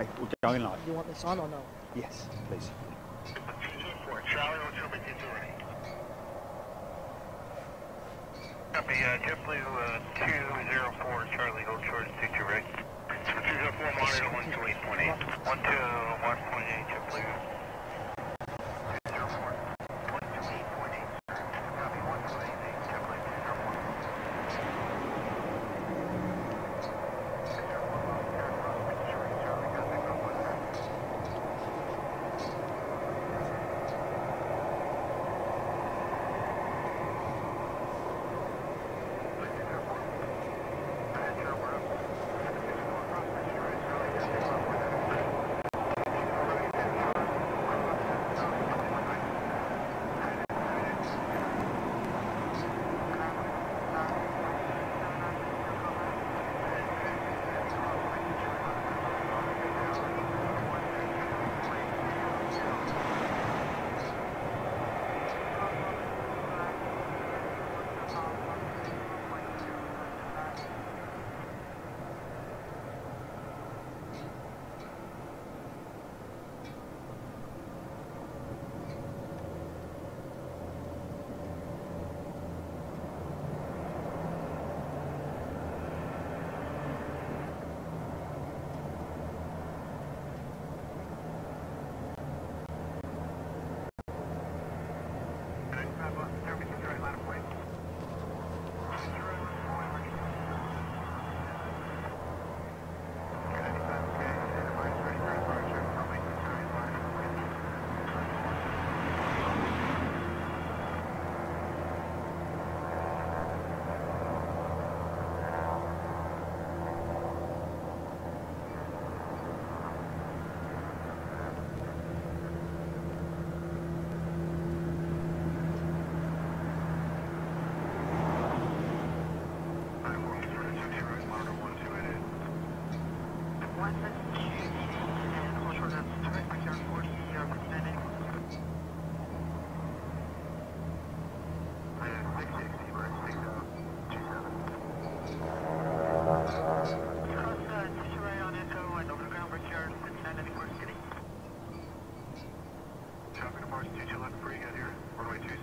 Okay, we'll go in live. You want this on or no? Yes, please. Charlie, Hotel Big Authority. Copy, uh, JetBlue uh, 204, Charlie, hold short, stick to right. 204, monitor 128.8. 121.8, JetBlue.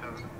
Runway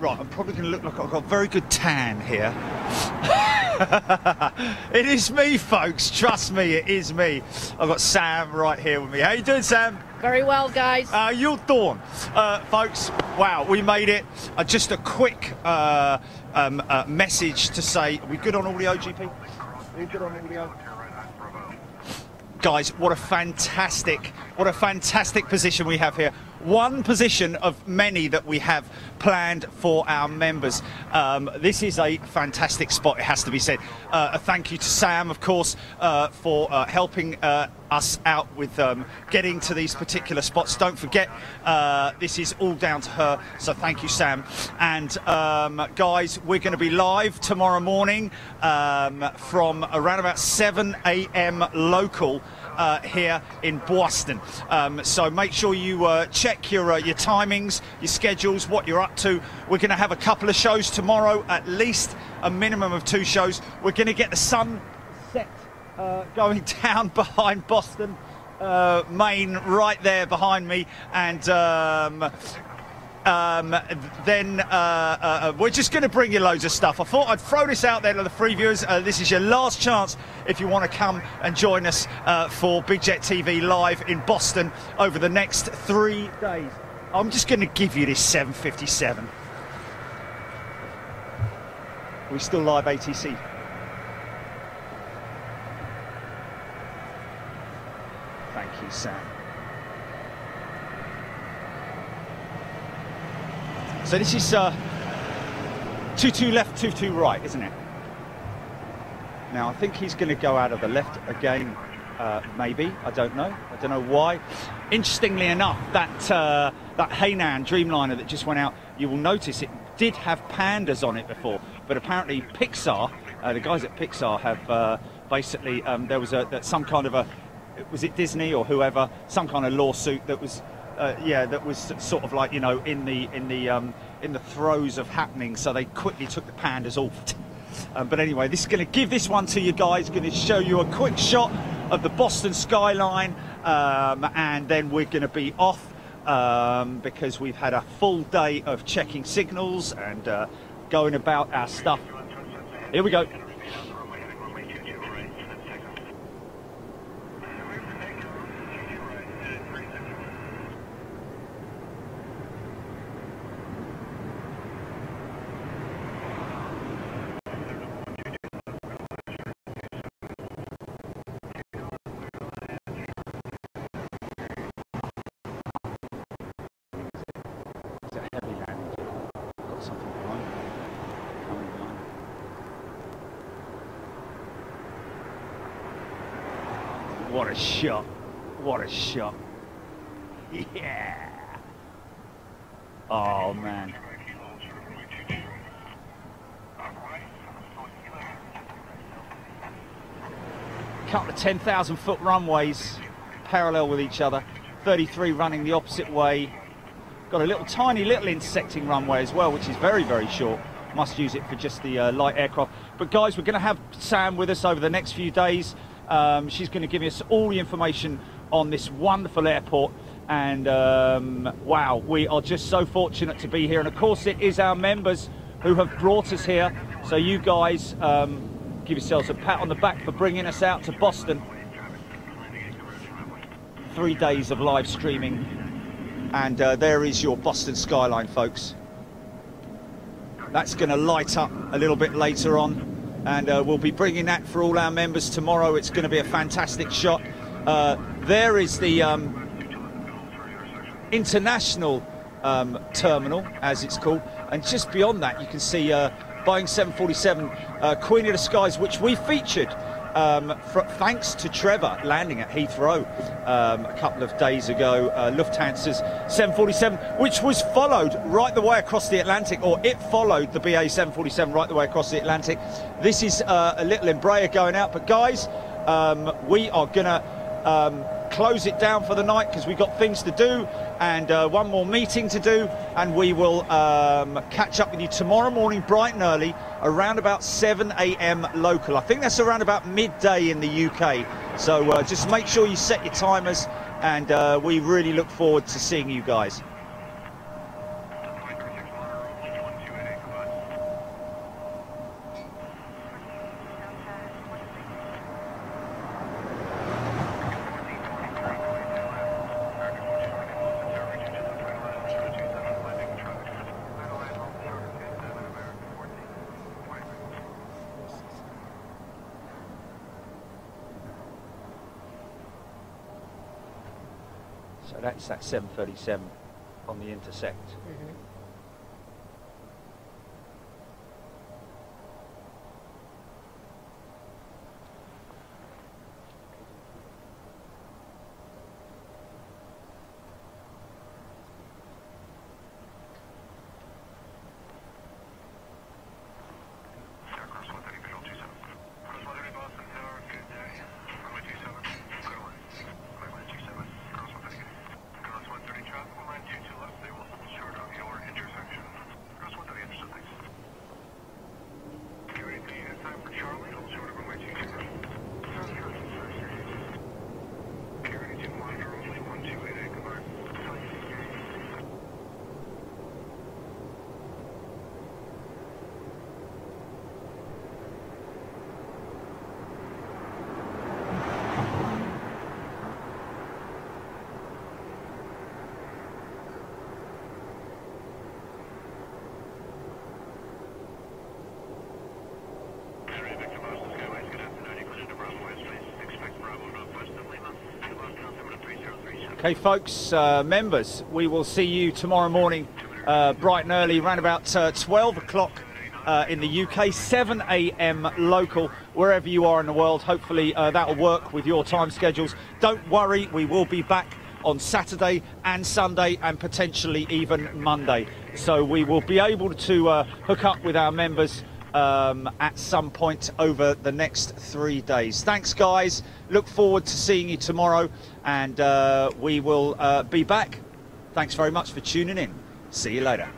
Right, I'm probably going to look like I've got a very good tan here. it is me, folks. Trust me, it is me. I've got Sam right here with me. How you doing, Sam? Very well, guys. Uh, you're Dawn. Uh, folks, wow, we made it. Uh, just a quick uh, um, uh, message to say, are we good on audio, GP? Are we good on audio? Guys, what a fantastic, what a fantastic position we have here. One position of many that we have planned for our members. Um, this is a fantastic spot, it has to be said. Uh, a thank you to Sam, of course, uh, for uh, helping uh, us out with um, getting to these particular spots. Don't forget, uh, this is all down to her. So thank you, Sam. And um, guys, we're going to be live tomorrow morning um, from around about 7 a.m. local. Uh, here in Boston. Um, so make sure you uh, check your uh, your timings, your schedules, what you're up to. We're going to have a couple of shows tomorrow, at least a minimum of two shows. We're going to get the sun set uh, going down behind Boston. Uh, Maine right there behind me, and um, um, then uh, uh, we're just going to bring you loads of stuff. I thought I'd throw this out there to the free viewers. Uh, this is your last chance if you want to come and join us uh, for Big Jet TV live in Boston over the next three days. I'm just going to give you this 757. Are we still live ATC? Thank you, Sam. So this is uh, 2-2 left, 2-2 right, isn't it? Now, I think he's going to go out of the left again, uh, maybe. I don't know. I don't know why. Interestingly enough, that, uh, that Hainan Dreamliner that just went out, you will notice it did have pandas on it before, but apparently Pixar, uh, the guys at Pixar have uh, basically, um, there was a, some kind of a, was it Disney or whoever, some kind of lawsuit that was uh, yeah, that was sort of like you know in the in the um, in the throes of happening. So they quickly took the pandas off. Um, but anyway, this is going to give this one to you guys. Going to show you a quick shot of the Boston skyline, um, and then we're going to be off um, because we've had a full day of checking signals and uh, going about our stuff. Here we go. It's a heavy landing. Got something behind me. Coming behind me. What a shot. What a shot. Yeah. Oh, man. Couple of 10,000 foot runways parallel with each other. 33 running the opposite way. Got a little tiny little intersecting runway as well, which is very, very short. Must use it for just the uh, light aircraft. But guys, we're going to have Sam with us over the next few days. Um, she's going to give us all the information on this wonderful airport. And um, wow, we are just so fortunate to be here. And of course, it is our members who have brought us here. So you guys um, give yourselves a pat on the back for bringing us out to Boston. Three days of live streaming and uh, there is your Boston skyline, folks. That's going to light up a little bit later on, and uh, we'll be bringing that for all our members tomorrow. It's going to be a fantastic shot. Uh, there is the um, international um, terminal, as it's called, and just beyond that, you can see uh, Boeing 747 uh, Queen of the Skies, which we featured um, thanks to Trevor landing at Heathrow um, a couple of days ago, uh, Lufthansa's 747, which was followed right the way across the Atlantic, or it followed the BA 747 right the way across the Atlantic. This is uh, a little Embraer going out, but guys, um, we are gonna um, close it down for the night because we've got things to do and uh, one more meeting to do and we will um, catch up with you tomorrow morning bright and early around about 7 a.m. local. I think that's around about midday in the UK. So uh, just make sure you set your timers and uh, we really look forward to seeing you guys. So that's that 737 on the intersect. Mhm. Star Cross 130, visual 27. Cross 130, Boston Tower, good day. Runway 27, clear line. Runway 27, cross 130. Cross 130, traffic line 22 left, they will hold short of your intersection. Cross 130, understood, thanks. Get ready to use time for Charlie, hold short of runway 27. Get ready to monitor only 1288, goodbye. Henry Victor Boston Skyways, good afternoon. You cleared to Bravo West, please. Expect Bravo northwest of Lima. Log altimeter 3037. Okay, folks, uh, members, we will see you tomorrow morning, uh, bright and early, around about uh, 12 o'clock uh, in the UK, 7 a.m. local, wherever you are in the world. Hopefully, uh, that will work with your time schedules. Don't worry, we will be back on Saturday and Sunday and potentially even Monday. So we will be able to uh, hook up with our members um, at some point over the next three days. Thanks, guys. Look forward to seeing you tomorrow, and uh, we will uh, be back. Thanks very much for tuning in. See you later.